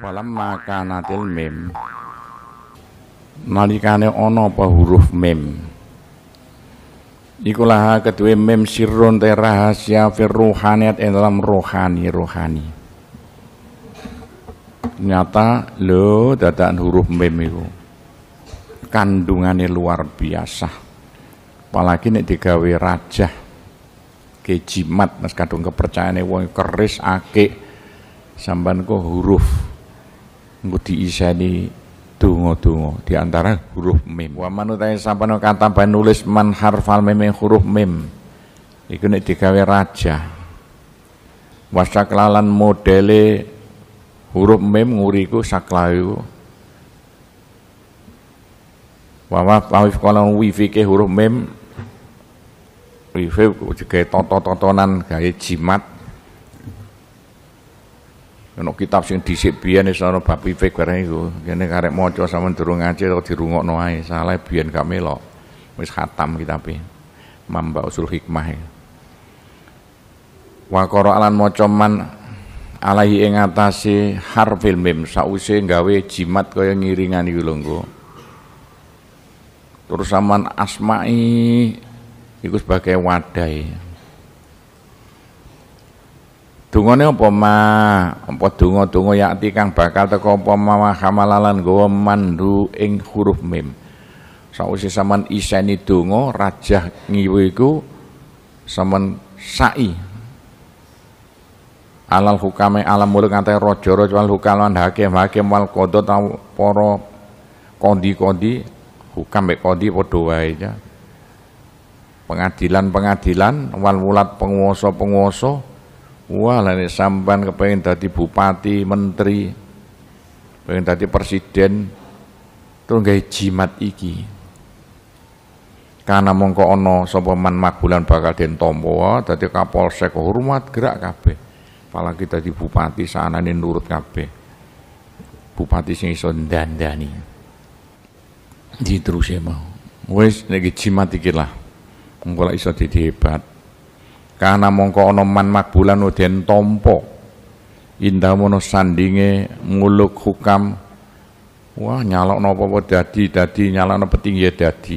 Walamma kanatil mim. Nalikane ana apa huruf mim? Iku laha kedue mim sirrun te rahasia fir ing dalam rohani rohani. Nyata lo dadakan huruf mim iku. Kandungannya luar biasa. Apalagi nek digawe raja ke jimat mas kadung kepercayaane wong keris akik sampean kok huruf engko diiseni donga-donga di antara huruf mim. Wa manutai sampano kata nulis man harfal mim huruf mim. Iku nek digawe raja. Wasaklalan modele huruf mim nguriku saklayu wa wa awif kalau wifi ke huruf mim wifi juga toto-totonan gawe jimat ono kitab sing dhisik biyen wis ana bab bareng iku. Kene karek maca sampean durung ngaji kok dirungokno ae. Salah biyen gak melok. Wis khatam kitabe Mamba Usul Hikmah wa qara alan maca man alaihi ing atase harfil mim. Sause gawe jimat kaya ngiringan iku lho engko terus saman asma'i iku sebagai wadai Dungane apa ma? Apa donga-donga yakti kang bakal teko apa ma hamalalan gawa mandu ing huruf mim. Sawise saman iseni donga rajah ngiwe iku saman sai. Alal hukame alam muluk ngate raja-raja wal hukalan hakim hakim wal qadha para kondi-kondi hukam mek kondi padha wae ya. Pengadilan-pengadilan wal wulat penguasa-penguasa Wah, lah sampan kepengen dadi bupati, menteri, pengen dadi presiden, terus gawe jimat iki. Karena mongko ono sapa man makbulan bakal den tampa, dadi kapolsek hormat gerak kabeh. Apalagi dadi bupati sanane nurut kabeh. Bupati sing iso. Diterus ya mau. Wis nek jimat iki lah. Mongko iso dadi hebat karena mongko ana man makbulan den tampa indah mono sandinge nguluk hukam. Wah nyalok napa apa dadi dadi nyalokno petinggi ya dadi.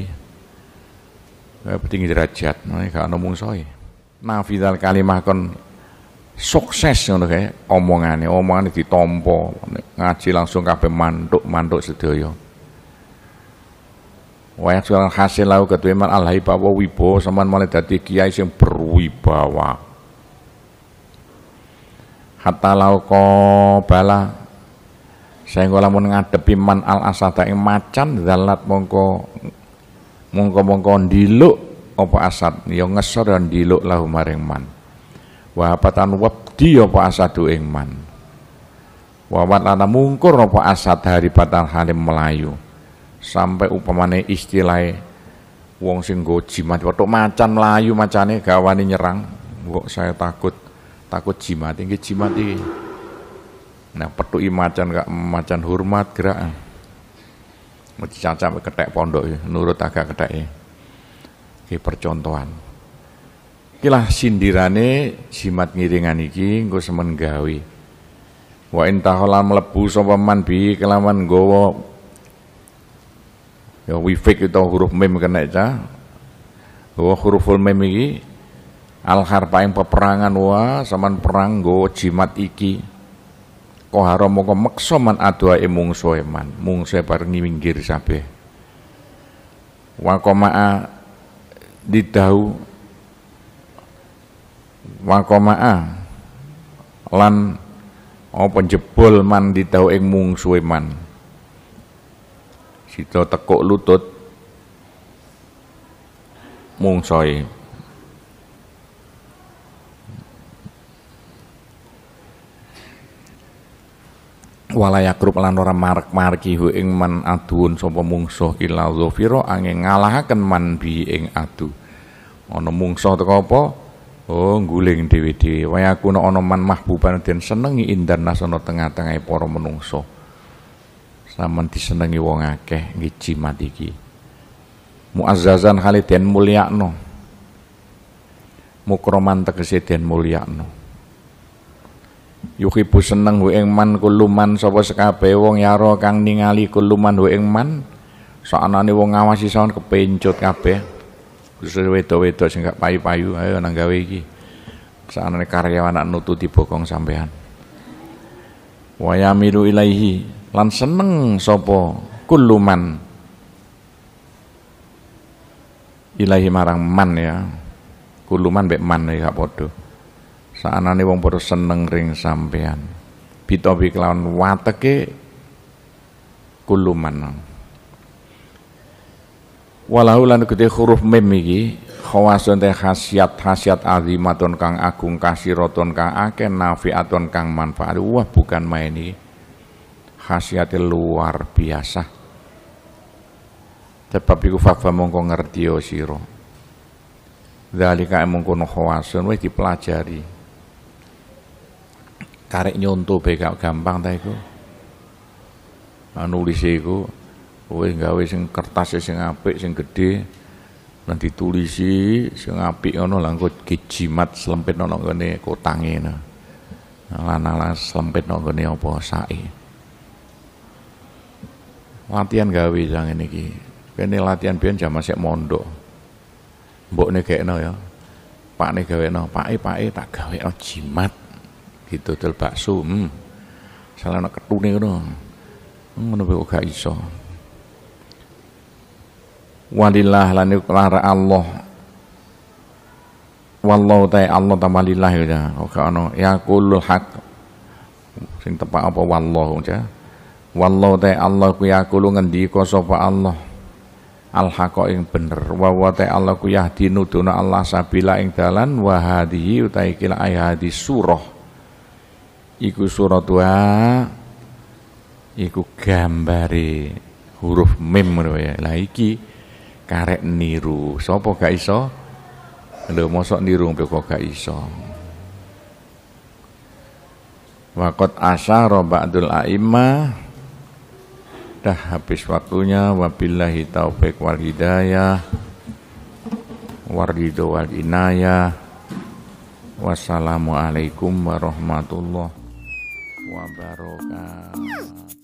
Eh, petinggi derajat nah, gak ana mungsoe nafidal kalimah kon sukses ngono kae omongane omongane ditampa ngaji langsung kabeh mantuk-mantuk sedaya. Wayang suara hasil lau ketuiman alhai bawa wibo saman mulai dadi kiai sing berwibawa. Hatta lau ko bala sehingga lamun ngadepi man al asada ing macan dalat mongko mongko mongko ndiluk apa asad ya ngesor dan ndiluk lahu maring man. Wa patan wabdi apa asadu ing man. Wa lana mungkur apa asad hari patan halim Melayu sampai upamane istilahnya wong sing nggo jimat. Waktu macan melayu macane gawani nyerang. Kok saya takut takut jimat. Ini jimat ini nah petuki macan gak macan hormat gerak. Mau caca ketek pondok ya nurut agak ketek ya ini percontohan. Kilah sindirane jimat ngiringan iki engko semen gawe. Wa intaholan mlebu sapa man bi kelawan nggawa ya wifik itu huruf mim kena ca. Bahwa huruful mim iki al yang peperangan wa saman perang go jimat iki. Koharo moko meksa man adua e mungso man. Mungso minggir sabe wa komaa didau. Wa komaa lan apa jebol man didau ing mungsuhe man Sita tekuk lutut. Mungsoe walayakrub lan ora marek-mareki hu ing man aduun sapa mungsuh ila dzafira angin ngalahaken man bi ing adu. Ana mungsuh teko apa? Oh guling dhewe-dhewe. Wayakuna ana man mahbuban den senengi indan nasana tengah-tengah para menungso Saman disenengi wong akeh nggih jimat iki. Muazzazan kali mulyakno. Mukroman tegese den mulyakno. yuhibu seneng hu ing man kuluman sapa sekabeh wong yaro kang ningali kuluman hu ing man saknane wong ngawasi sawan kepencut kabeh khusus wedo-wedo sing gak payu-payu ayo nang gawe iki saknane karyawan nak nututi bokong sampean wa yamilu ilaihi lan seneng sapa? Kuluman ilahi marang man ya. Kuluman mbek man ya padha. Saanane wong padha seneng ring sampean. Bitobi kelawan wateke kuluman walau lan gede huruf mim iki khawasun teh khasiat khasiat azimatun kang agung kasiratun kang akeh nafiatun kang manfaat. Wah bukan main iki khasiate luar biasa. Sebab iku fafa mongko ngerti sira. Zalika emang kono khawasun wis dipelajari. Karek nyonto bae gampang ta iku? Nah, nulis iku wis gawe sing kertas sing apik sing gedhe lan ditulisi sing apik ngono lah engko kijimat selempit ono ngene kotange nah. Lan selempit ono ngene apa sae latihan gawe jangan iki. Kene latihan biyen jaman sik mondok. Mbokne gekno ya. Pakne gaweno pake pake tak gawekno jimat. Didodol bakso hmm. salah anak ketune hmm, ngono kok gak iso. Walillah lan lara Allah. Wallahu ta Allah tamalillah ya. Kok ono? Yaqulul haq. Sing tepak apa wallahu ya wallahu ta Allah ku yaqulu ngendika sapa Allah al haqa ing bener wa wa ta Allah ku yahdi nuduna Allah sabila ing dalan wa hadhihi utai kila ayati surah iku surat wa iku gambare huruf mim ngono ya. Lah iki karek niru. Sapa gak iso? Lho mosok niru kok gak iso. Wakot asyara ba'dul a'imah Dah habis waktunya Wabillahi taufik wal hidayah Wardido wal inayah. Wassalamualaikum warahmatullahi wabarakatuh